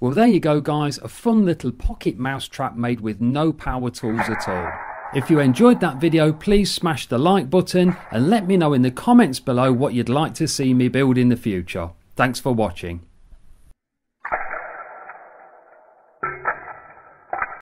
Well, there you go, guys. A fun little pocket mousetrap made with no power tools at all. If you enjoyed that video, please smash the like button and let me know in the comments below what you'd like to see me build in the future. Thanks for watching.